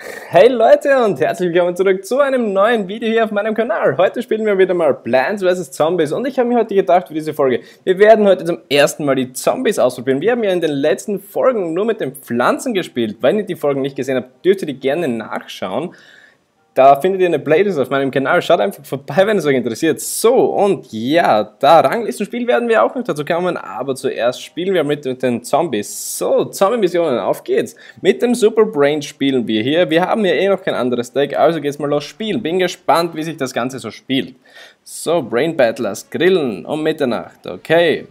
Hey Leute und herzlich willkommen zurück zu einem neuen Video hier auf meinem Kanal. Heute spielen wir wieder mal Plants vs. Zombies und ich habe mir heute gedacht für diese Folge, wir werden heute zum ersten Mal die Zombies ausprobieren. Wir haben ja in den letzten Folgen nur mit den Pflanzen gespielt. Wenn ihr die Folgen nicht gesehen habt, dürft ihr die gerne nachschauen. Da findet ihr eine Playlist auf meinem Kanal. Schaut einfach vorbei, wenn es euch interessiert. So, und ja, da Ranglistenspiel werden wir auch noch dazu kommen, aber zuerst spielen wir mit den Zombies. So, Zombie-Missionen, auf geht's. Mit dem Super Brain spielen wir hier. Wir haben ja eh noch kein anderes Deck, also geht's mal los spielen. Bin gespannt, wie sich das Ganze so spielt. So, Brain Battlers, Grillen um Mitternacht, okay.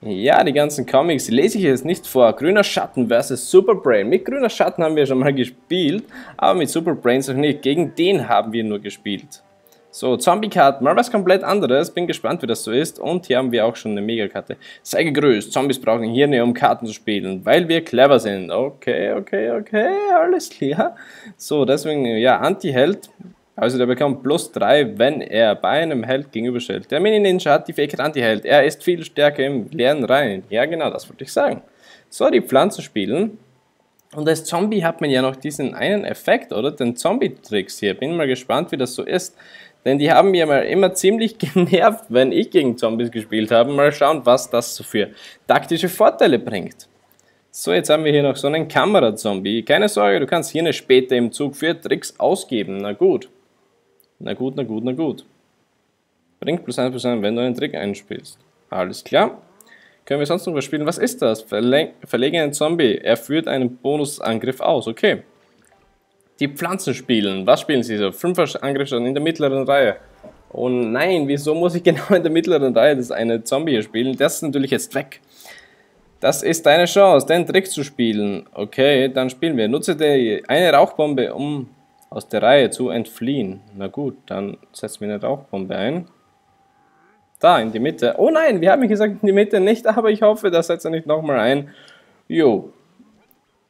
Ja, die ganzen Comics lese ich jetzt nicht vor. Grüner Schatten vs. Superbrain. Mit Grüner Schatten haben wir schon mal gespielt, aber mit Superbrains noch nicht. Gegen den haben wir nur gespielt. So, Zombie-Karten, mal was komplett anderes. Bin gespannt, wie das so ist. Und hier haben wir auch schon eine Megakarte. Sei gegrüßt, Zombies brauchen Hirne, um Karten zu spielen, weil wir clever sind. Okay, okay, okay, alles klar. So, deswegen, ja, Anti-Held also der bekommt plus 3, wenn er bei einem Held gegenüberstellt. Der Mini-Ninja hat die Fähigkeit Anti-Held. Er ist viel stärker im leeren Reihen. Ja genau, das wollte ich sagen. So, die Pflanzen spielen. Und als Zombie hat man ja noch diesen einen Effekt, oder? Den Zombie-Tricks hier. Bin mal gespannt, wie das so ist. Denn die haben mir mal immer ziemlich genervt, wenn ich gegen Zombies gespielt habe. Mal schauen, was das so für taktische Vorteile bringt. So, jetzt haben wir hier noch so einen Kamera-Zombie. Keine Sorge, du kannst hier eine später im Zug für Tricks ausgeben. Na gut. Na gut, na gut, na gut. Bringt plus 1 plus 1, wenn du einen Trick einspielst. Alles klar. Können wir sonst noch was spielen? Was ist das? Verle verlege einen Zombie. Er führt einen Bonusangriff aus. Okay. Die Pflanzen spielen. Was spielen sie so? Fünfer Angriff schon in der mittleren Reihe. Oh nein, wieso muss ich genau in der mittleren Reihe das eine Zombie hier spielen? Das ist natürlich jetzt weg. Das ist deine Chance, den Trick zu spielen. Okay, dann spielen wir. Nutze die eine Rauchbombe, um aus der Reihe zu entfliehen. Na gut, dann setzen wir eine Rauchbombe ein. Da, in die Mitte. Oh nein, wir haben gesagt in die Mitte nicht, aber ich hoffe, das setzt er nicht nochmal ein. Jo.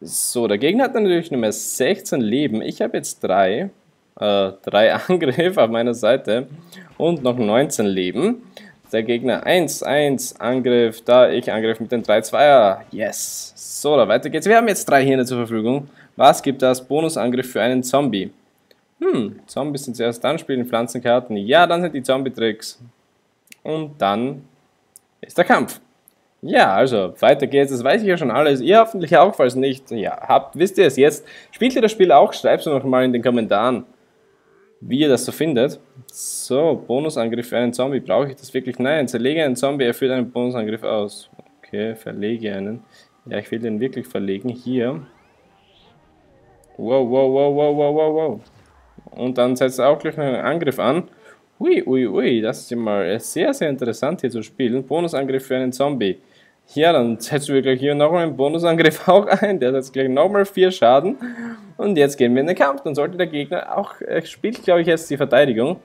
So, der Gegner hat natürlich nur mehr 16 Leben. Ich habe jetzt 3. Äh, 3 Angriff auf meiner Seite. Und noch 19 Leben. Der Gegner 1, 1, Angriff, da ich Angriff mit den 3 Zweier. Yes. So, da weiter geht's. Wir haben jetzt drei Hirne zur Verfügung. Was gibt das? Bonusangriff für einen Zombie. Hm, Zombies sind zuerst dann spielen Pflanzenkarten. Ja, dann sind die Zombie-Tricks. Und dann ist der Kampf. Ja, also, weiter geht's. Das weiß ich ja schon alles. Ihr hoffentlich auch, falls nicht. Ja, habt, wisst ihr es jetzt? Spielt ihr das Spiel auch? Schreibt es noch mal in den Kommentaren, wie ihr das so findet. So, Bonusangriff für einen Zombie. Brauche ich das wirklich? Nein, zerlege einen Zombie, er führt einen Bonusangriff aus. Okay, verlege einen. Ja, ich will den wirklich verlegen. Hier. Wow, wow, wow, wow, wow, wow, wow. Und dann setzt er auch gleich einen Angriff an. Ui, ui, ui, das ist mal sehr, sehr interessant hier zu spielen. Bonusangriff für einen Zombie. Ja, dann setzen wir gleich hier nochmal einen Bonusangriff auch ein. Der setzt gleich nochmal 4 Schaden. Und jetzt gehen wir in den Kampf. Dann sollte der Gegner auch, er spielt glaube ich jetzt die Verteidigung.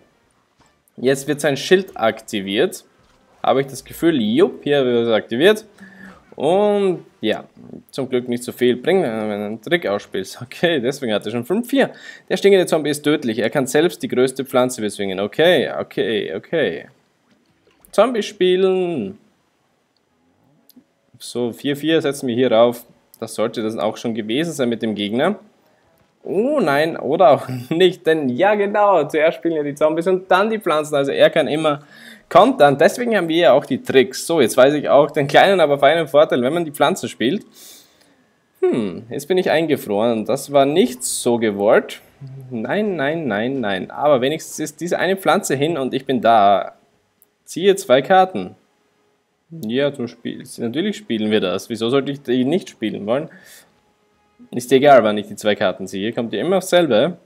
Jetzt wird sein Schild aktiviert. Habe ich das Gefühl, jupp, hier wird es aktiviert. Und ja, zum Glück nicht so viel. Bring, wenn du einen Trick ausspielst. Okay, deswegen hat er schon 5-4. Der stinkende Zombie ist tödlich. Er kann selbst die größte Pflanze bezwingen. Okay, okay, okay. Zombie spielen. So, 4-4 setzen wir hier rauf. Das sollte das auch schon gewesen sein mit dem Gegner. Oh nein, oder auch nicht, denn ja genau, zuerst spielen ja die Zombies und dann die Pflanzen, also er kann immer kontern, deswegen haben wir ja auch die Tricks. So, jetzt weiß ich auch den kleinen, aber feinen Vorteil, wenn man die Pflanzen spielt. Hm, jetzt bin ich eingefroren, das war nicht so gewollt. Nein, nein, nein, nein, aber wenigstens ist diese eine Pflanze hin und ich bin da. Ziehe zwei Karten. Ja, zum Spiel. Natürlich spielen wir das. Wieso sollte ich die nicht spielen wollen? Ist egal, wann ich die zwei Karten ziehe. Kommt ihr immer aufs selbe.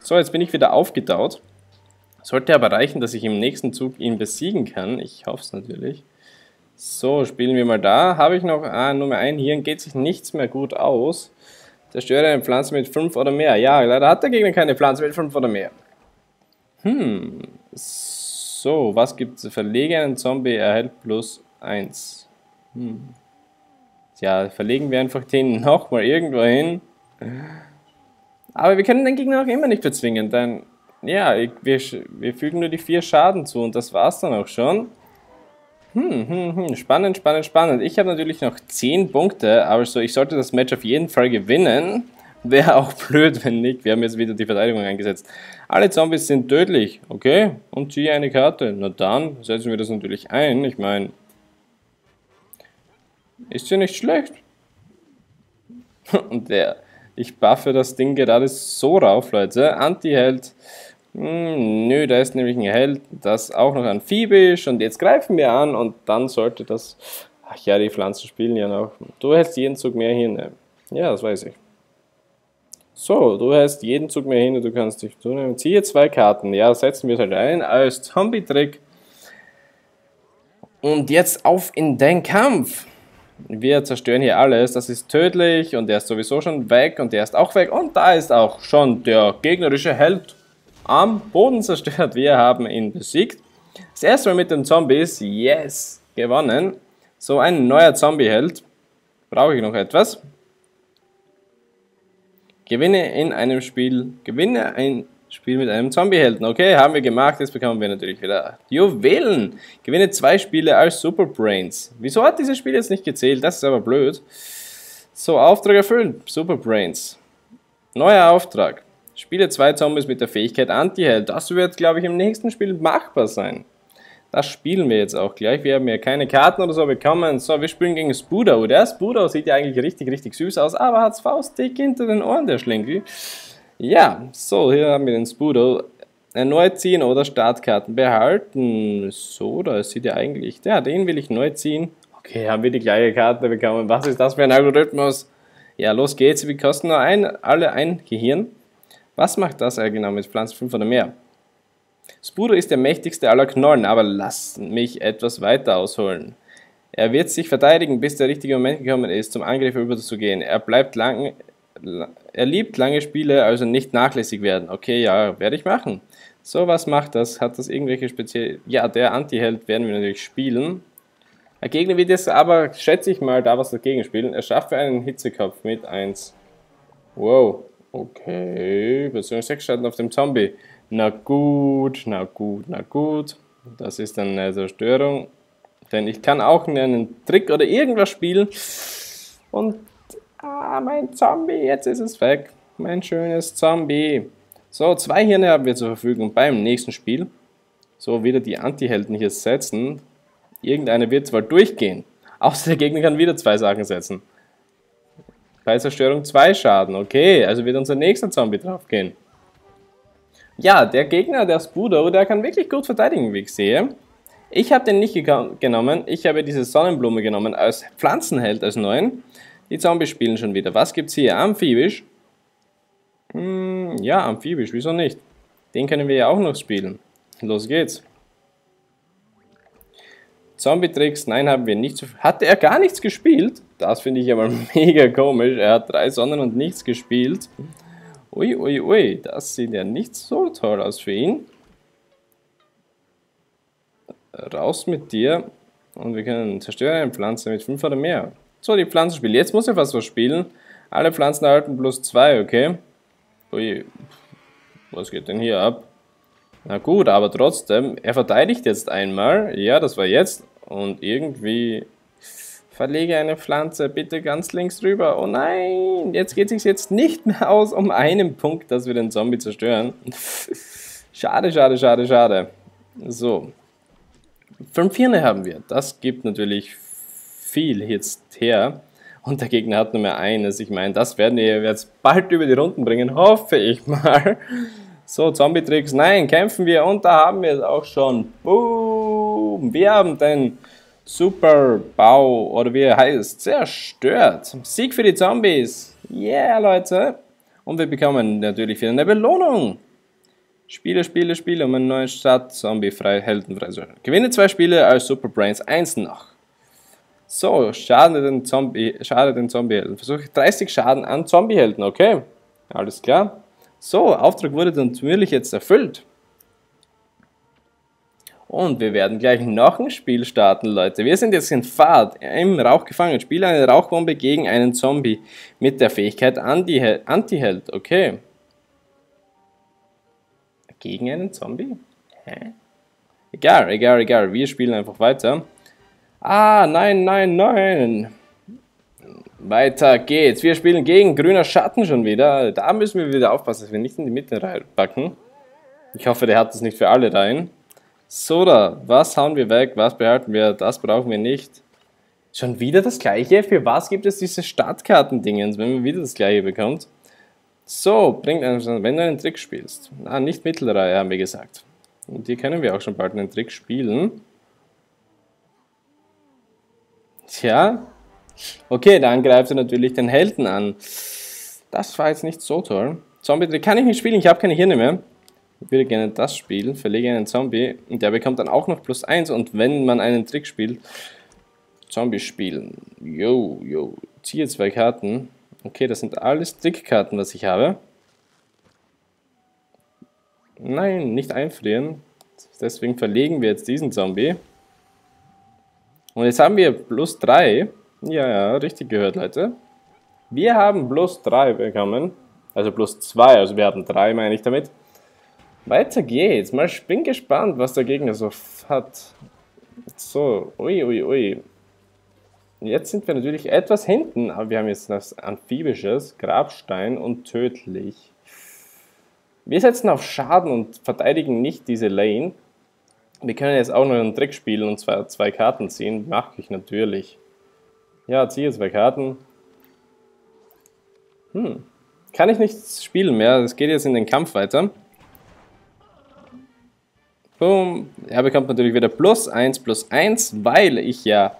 So, jetzt bin ich wieder aufgetaut. Sollte aber reichen, dass ich im nächsten Zug ihn besiegen kann. Ich hoffe es natürlich. So, spielen wir mal da. Habe ich noch ah, Nummer 1 hier geht sich nichts mehr gut aus. Zerstöre eine Pflanze mit 5 oder mehr. Ja, leider hat der Gegner keine Pflanze mit 5 oder mehr. Hm. So, was gibt es? Verlege einen Zombie, erhält plus 1. Hm. Tja, verlegen wir einfach den nochmal irgendwo hin. Aber wir können den Gegner auch immer nicht bezwingen, denn ja, wir, wir fügen nur die vier Schaden zu und das war's dann auch schon. Hm, hm, hm, spannend, spannend, spannend. Ich habe natürlich noch 10 Punkte, aber so, ich sollte das Match auf jeden Fall gewinnen. Wäre auch blöd, wenn nicht. Wir haben jetzt wieder die Verteidigung eingesetzt. Alle Zombies sind tödlich, okay? Und ziehe eine Karte. Na dann setzen wir das natürlich ein. Ich meine, ist ja nicht schlecht. Und der, ich buffe das Ding gerade so rauf, Leute. Anti-Held. Hm, nö, da ist nämlich ein Held, das auch noch amphibisch. Und jetzt greifen wir an und dann sollte das... Ach ja, die Pflanzen spielen ja noch. Du hältst jeden Zug mehr hin. Ja, das weiß ich. So, du hast jeden Zug mehr hin und du kannst dich tun. Ziehe zwei Karten. Ja, setzen wir es halt ein als Zombie-Trick. Und jetzt auf in den Kampf. Wir zerstören hier alles. Das ist tödlich und der ist sowieso schon weg und der ist auch weg. Und da ist auch schon der gegnerische Held am Boden zerstört. Wir haben ihn besiegt. Das erste Mal mit den Zombies. Yes, gewonnen. So, ein neuer Zombie-Held. Brauche ich noch etwas? Gewinne in einem Spiel, gewinne ein Spiel mit einem Zombie-Helden. Okay, haben wir gemacht, jetzt bekommen wir natürlich wieder Juwelen. Gewinne zwei Spiele als Super Brains. Wieso hat dieses Spiel jetzt nicht gezählt? Das ist aber blöd. So, Auftrag erfüllt. Super Brains. Neuer Auftrag. Spiele zwei Zombies mit der Fähigkeit Anti-Held. Das wird, glaube ich, im nächsten Spiel machbar sein. Das spielen wir jetzt auch gleich. Wir haben ja keine Karten oder so bekommen. So, wir spielen gegen Spudo. Der Spudo sieht ja eigentlich richtig, richtig süß aus, aber hat Faustdick hinter den Ohren, der Schlingel. Ja, so, hier haben wir den Spudo. Erneut ziehen oder Startkarten behalten. So, da sieht ja eigentlich... Ja, den will ich neu ziehen. Okay, haben wir die gleiche Karte bekommen. Was ist das für ein Algorithmus? Ja, los geht's. Wir kosten nur ein, alle ein Gehirn. Was macht das genau mit Pflanzen 5 oder mehr? Spudo ist der mächtigste aller Knollen, aber lass mich etwas weiter ausholen. Er wird sich verteidigen, bis der richtige Moment gekommen ist, zum Angriff überzugehen. Er bleibt lang, er liebt lange Spiele, also nicht nachlässig werden. Okay, ja, werde ich machen. So, was macht das? Hat das irgendwelche spezielle... Ja, der Anti-Held werden wir natürlich spielen. Der Gegner wird jetzt aber, schätze ich mal, da was dagegen spielen. Er schafft einen Hitzekopf mit 1. Wow, okay. Beziehungsweise 6 Schaden auf dem Zombie. Na gut, na gut, na gut. Das ist dann eine Zerstörung. Denn ich kann auch einen Trick oder irgendwas spielen. Und, ah, mein Zombie, jetzt ist es weg. Mein schönes Zombie. So, zwei Hirne haben wir zur Verfügung beim nächsten Spiel. So, wieder die Anti-Helden hier setzen. Irgendeiner wird zwar durchgehen, außer der Gegner kann wieder zwei Sachen setzen. Bei Zerstörung zwei Schaden, okay, also wird unser nächster Zombie draufgehen. Ja, der Gegner, der Spudo, der kann wirklich gut verteidigen, wie ich sehe. Ich habe den nicht genommen, ich habe diese Sonnenblume genommen als Pflanzenheld, als neuen. Die Zombies spielen schon wieder. Was gibt's hier? Amphibisch? Hm, ja, amphibisch, wieso nicht? Den können wir ja auch noch spielen. Los geht's. Zombie-Tricks, nein, haben wir nicht. Hatte er gar nichts gespielt? Das finde ich aber mega komisch. Er hat drei Sonnen und nichts gespielt. Ui, ui, ui, das sieht ja nicht so toll aus für ihn. Raus mit dir. Und wir können zerstören eine Pflanze mit 5 oder mehr. So, die Pflanzenspiel. Jetzt muss er fast was spielen. Alle Pflanzen erhalten plus 2, okay? Ui, was geht denn hier ab? Na gut, aber trotzdem, er verteidigt jetzt einmal. Ja, das war jetzt. Und irgendwie Verlege eine Pflanze bitte ganz links rüber. Oh nein, jetzt geht es sich jetzt nicht mehr aus um einen Punkt, dass wir den Zombie zerstören. Schade, schade, schade, schade. So. Fünf Hirne haben wir. Das gibt natürlich viel jetzt her. Und der Gegner hat nur mehr eines. Ich meine, das werden wir jetzt bald über die Runden bringen, hoffe ich mal. So, Zombie-Tricks. Nein, kämpfen wir. Und da haben wir es auch schon. Boom. Wir haben den Superbau oder wie er heißt, zerstört. Sieg für die Zombies. Yeah, Leute. Und wir bekommen natürlich wieder eine Belohnung. Spiele, Spiele, Spiele, um einen neuen Start, Zombie frei, heldenfrei zu Gewinne zwei Spiele als Super Brains, eins noch. So, schade den Zombie, schade den Zombie-Helden. Versuche 30 Schaden an Zombie-Helden, okay. Alles klar. So, Auftrag wurde natürlich jetzt erfüllt. Und wir werden gleich noch ein Spiel starten, Leute. Wir sind jetzt in Fahrt, im Rauch gefangen. Spiele eine Rauchbombe gegen einen Zombie mit der Fähigkeit Anti-Held. Okay. Gegen einen Zombie? Hä? Egal, egal, egal. Wir spielen einfach weiter. Ah, nein, nein, nein. Weiter geht's. Wir spielen gegen grüner Schatten schon wieder. Da müssen wir wieder aufpassen, dass wir nicht in die Mitte reinpacken. Ich hoffe, der hat das nicht für alle rein. So, da. Was hauen wir weg? Was behalten wir? Das brauchen wir nicht. Schon wieder das gleiche? Für was gibt es diese Startkarten-Dingens, wenn man wieder das gleiche bekommt? So, bringt einen, wenn du einen Trick spielst. Ah, nicht Mittelreihe, haben wir gesagt. Und hier können wir auch schon bald einen Trick spielen. Tja. Okay, dann greift er natürlich den Helden an. Das war jetzt nicht so toll. Zombie-Trick kann ich nicht spielen, ich habe keine Hirne mehr. Ich würde gerne das spielen, verlege einen Zombie und der bekommt dann auch noch plus 1 und wenn man einen Trick spielt, Zombie spielen. Yo, yo, ziehe zwei Karten. Okay, das sind alles Trickkarten, was ich habe. Nein, nicht einfrieren. Deswegen verlegen wir jetzt diesen Zombie. Und jetzt haben wir plus 3. Ja, ja, richtig gehört, Leute. Wir haben plus 3 bekommen. Also plus 2, also wir haben 3, meine ich damit. Weiter geht's. Mal bin gespannt, was der Gegner so hat. So, ui, ui, ui. Jetzt sind wir natürlich etwas hinten, aber wir haben jetzt das Amphibisches, Grabstein und Tödlich. Wir setzen auf Schaden und verteidigen nicht diese Lane. Wir können jetzt auch noch einen Trick spielen und zwar zwei Karten ziehen. Mache ich natürlich. Ja, ziehe zwei Karten. Hm. Kann ich nicht spielen mehr. Es geht jetzt in den Kampf weiter. Boom. Er bekommt natürlich wieder plus 1 plus 1, weil ich ja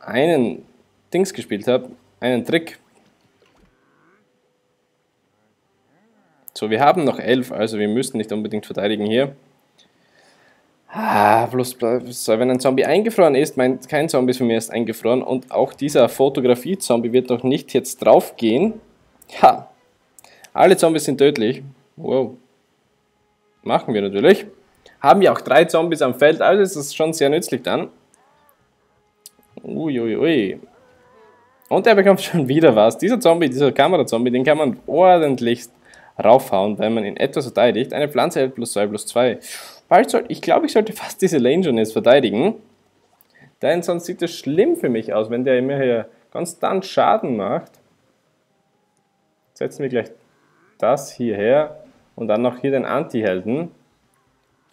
einen Dings gespielt habe, einen Trick. So, wir haben noch 11, also wir müssen nicht unbedingt verteidigen hier. Ah, bloß, so, wenn ein Zombie eingefroren ist, mein, kein Zombie von mir ist eingefroren und auch dieser Fotografie-Zombie wird doch nicht jetzt draufgehen. Ha, alle Zombies sind tödlich. Wow. Machen wir natürlich. Haben wir auch drei Zombies am Feld, also ist das schon sehr nützlich dann. Uiuiui. Ui, ui. Und er bekommt schon wieder was. Dieser Zombie, dieser Kamera-Zombie, den kann man ordentlich raufhauen, wenn man ihn etwas verteidigt. Eine Pflanze hält plus 2 plus 2. ich glaube, ich sollte fast diese Lane schon jetzt verteidigen. Denn sonst sieht das schlimm für mich aus, wenn der immer hier konstant Schaden macht. Setzen wir gleich das hierher und dann noch hier den Anti-Helden.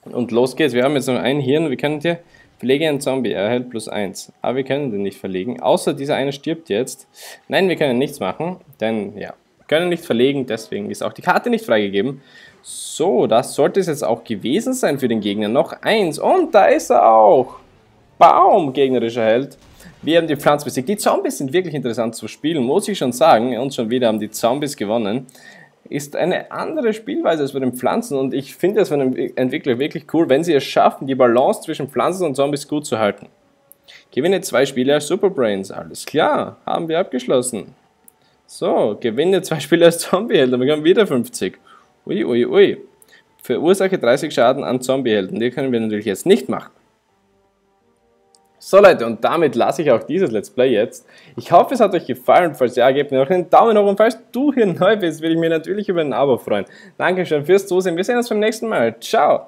Und los geht's. Wir haben jetzt noch ein Hirn. Wir können hier Pflege einen Zombie. Er erhält plus 1. Aber wir können den nicht verlegen. Außer dieser eine stirbt jetzt. Nein, wir können nichts machen. Denn, ja, können nicht verlegen. Deswegen ist auch die Karte nicht freigegeben. So, das sollte es jetzt auch gewesen sein für den Gegner. Noch eins. Und da ist er auch. Baum, gegnerischer Held. Wir haben die Pflanze besiegt. Die Zombies sind wirklich interessant zu spielen, muss ich schon sagen. Und schon wieder haben die Zombies gewonnen ist eine andere Spielweise als bei den Pflanzen und ich finde es von den Entwicklern wirklich cool, wenn sie es schaffen, die Balance zwischen Pflanzen und Zombies gut zu halten. Gewinne zwei Spiele als Superbrains, alles klar, haben wir abgeschlossen. So, gewinne zwei Spiele als Zombiehelden, wir haben wieder 50. Ui, ui, ui. Verursache 30 Schaden an Zombiehelden, die können wir natürlich jetzt nicht machen. So Leute, und damit lasse ich auch dieses Let's Play jetzt. Ich hoffe, es hat euch gefallen. Falls ja, gebt mir noch einen Daumen hoch. Und falls du hier neu bist, würde ich mich natürlich über ein Abo freuen. Dankeschön fürs Zusehen. Wir sehen uns beim nächsten Mal. Ciao!